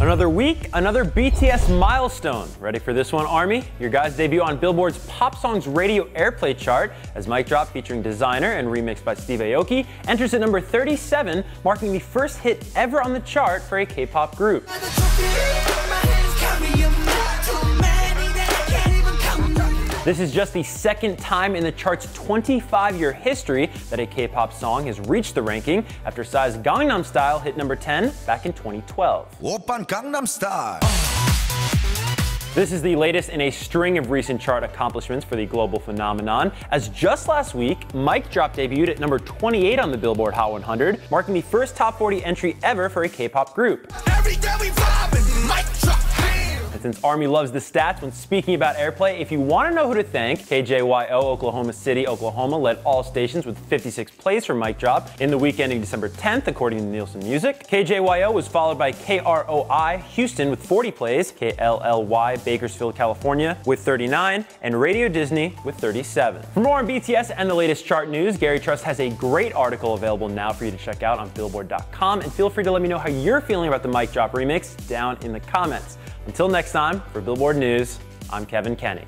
Another week, another BTS milestone. Ready for this one, Army? Your guys debut on Billboard's Pop Songs Radio Airplay chart as Mic Drop featuring Desiigner and remixed by Steve Aoki enters at number 37, marking the first hit ever on the chart for a K-pop group. This is just the second time in the chart's 25-year history that a K-pop song has reached the ranking after Psy's Gangnam Style hit number 10 back in 2012. This is the latest in a string of recent chart accomplishments for the global phenomenon, as just last week, Mic Drop debuted at number 28 on the Billboard Hot 100, marking the first top 40 entry ever for a K-pop group since Army loves the stats when speaking about airplay, if you want to know who to thank, KJYO Oklahoma City, Oklahoma led all stations with 56 plays for Mic Drop in the week ending December 10th, according to Nielsen Music. KJYO was followed by KROI Houston with 40 plays, KLLY Bakersfield, California with 39, and Radio Disney with 37. For more on BTS and the latest chart news, Gary Trust has a great article available now for you to check out on Billboard.com, and feel free to let me know how you're feeling about the Mic Drop remix down in the comments. Until next time, for Billboard News, I'm Kevan Kenney.